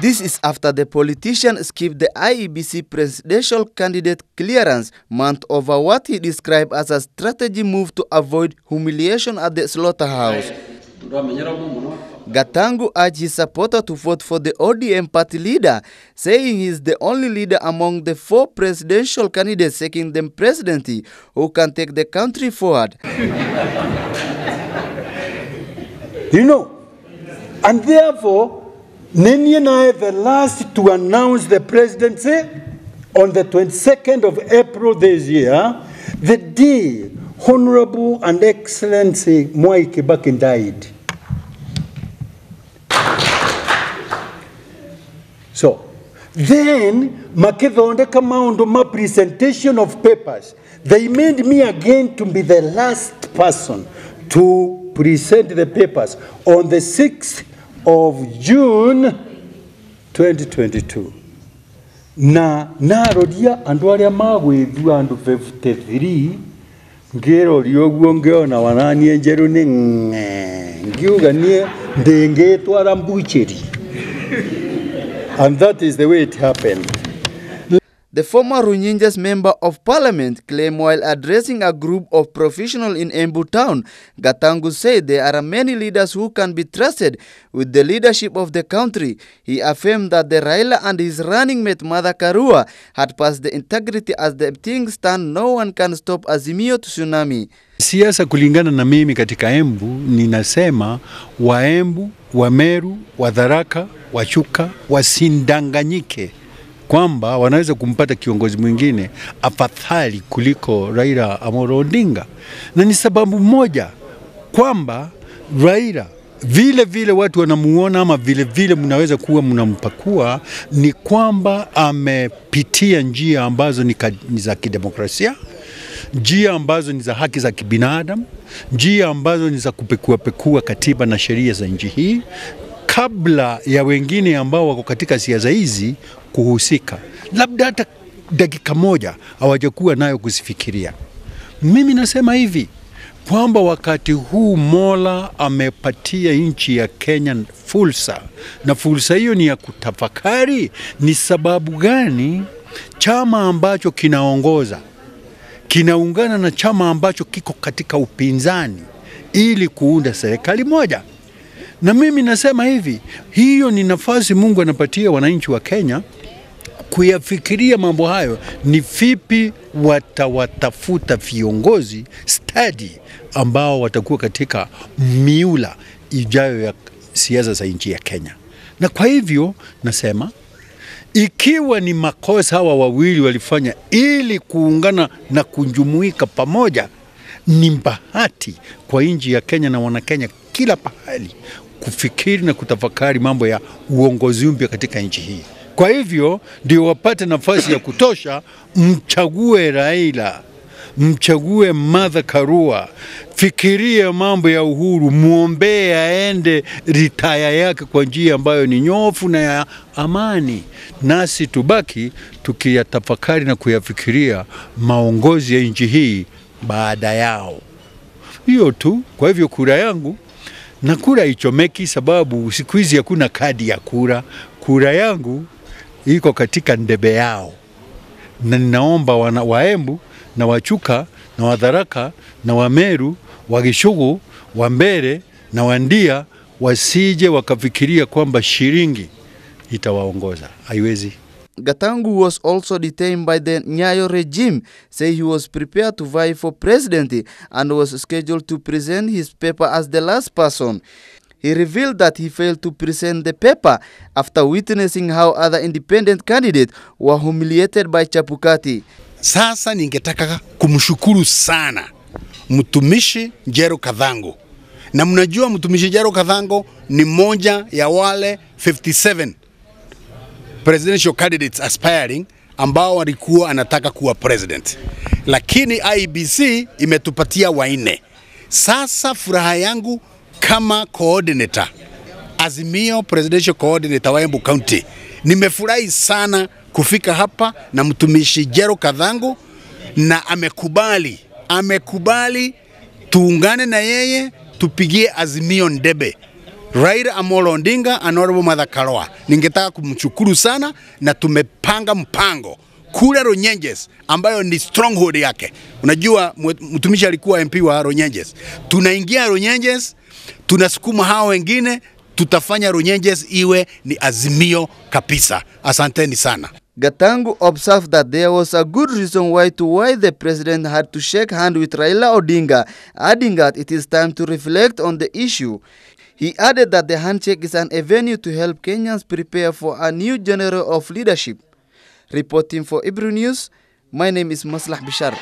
This is after the politician skipped the IEBC presidential candidate clearance month over what he described as a strategy move to avoid humiliation at the slaughterhouse. Gatangu urged his supporter to vote for the ODM party leader, saying he is the only leader among the four presidential candidates seeking the presidency who can take the country forward. You know, and therefore, Nini and I the last to announce the presidency on the 22nd of April this year, the day Honorable and Excellency Mwai Kibaki died. So, then makithondeka maundu ma presentation of papers they made me again to be the last person to present the papers on the 6th of June 2022 na naroria andu aria magwithua andu 53 ngiroria uguo ngiona wananie njeru ni ng'e ngiuga nie ndingitwara mbucheri and that is the way it happened The former Runyinjas member of parliament claimed while addressing a group of professionals in Embu town, Gatangu said there are many leaders who can be trusted with the leadership of the country. He affirmed that the Raila and his running mate Mother Karua had passed the integrity as the things stand no one can stop Azimio tsunami. Siasa kulingana na mimi katika Embu, ninasema Waembu, Wameru, Wadharaka, Wachuka wasindanganyike kwamba wanaweza kumpata kiongozi mwingine afadhali kuliko Raila Amolo Odinga, na ni sababu moja kwamba Raila vile vile watu wanamuona ama vile vile mnaweza kuwa mnampakua, ni kwamba amepitia njia ambazo ni, ka, ni za kidemokrasia, njia ambazo ni za haki za kibinadamu, njia ambazo ni za kupekuapekua katiba na sheria za nchi hii kabla ya wengine ambao wako katika siasa hizi kuhusika, labda hata dakika moja hawajakuwa nayo kuzifikiria. Mimi nasema hivi kwamba wakati huu Mola amepatia nchi ya Kenya fursa, na fursa hiyo ni ya kutafakari ni sababu gani chama ambacho kinaongoza kinaungana na chama ambacho kiko katika upinzani ili kuunda serikali moja. Na mimi nasema hivi, hiyo ni nafasi Mungu anapatia wananchi wa Kenya kuyafikiria mambo hayo, ni vipi watawatafuta viongozi stadi ambao watakuwa katika miula ijayo ya siasa za nchi ya Kenya. Na kwa hivyo nasema ikiwa ni makosa hawa wawili walifanya ili kuungana na kujumuika pamoja, ni bahati kwa nchi ya Kenya na wanakenya kila pahali kufikiri na kutafakari mambo ya uongozi mpya katika nchi hii. Kwa hivyo ndio wapate nafasi ya kutosha, mchague Raila, mchague Martha Karua, fikirie mambo ya uhuru, mwombee aende ritaya yake kwa njia ambayo ni nyofu na ya amani, nasi tubaki tukiyatafakari na kuyafikiria maongozi ya nchi hii baada yao. Hiyo tu. Kwa hivyo kura yangu na kura ichomeki, sababu siku hizi hakuna kadi ya kura. Kura yangu iko katika ndebe yao, na ninaomba wana Waembu na Wachuka na Wadharaka na Wameru, Wagishugu, Wambere na Wandia wasije wakafikiria kwamba shilingi itawaongoza. Haiwezi. Gatangu was also detained by the Nyayo regime, say he was prepared to vie for president and was scheduled to present his paper as the last person. He revealed that he failed to present the paper after witnessing how other independent candidates were humiliated by Chapukati. Sasa ningetaka kumshukuru sana mtumishi Jero Kadhango, na mnajua mtumishi Jero Kadhango ni moja ya wale 57 presidential candidates aspiring ambao walikuwa anataka kuwa president, lakini IBC imetupatia wanne. Sasa furaha yangu kama coordinator Azimio presidential coordinator wa Embu County, nimefurahi sana kufika hapa na mtumishi Jero kadhangu na amekubali amekubali tuungane na yeye tupigie Azimio ndebe Raila Amolo Odinga, Honorable Martha Karua. Ningetaka kumshukuru sana na tumepanga mpango kule Ronyenges ambayo ni stronghold yake. Unajua mtumishi alikuwa MP wa Ronyenges. Tunaingia Ronyenges, tunasukuma hao wengine, tutafanya Ronyenges iwe ni azimio kabisa. Asanteni sana. Gatangu observed that there was a good reason why to why the president had to shake hand with Raila Odinga, adding that it is time to reflect on the issue. He added that the handshake is an avenue to help Kenyans prepare for a new genre of leadership. Reporting for Ibru News, my name is Maslah Bishar.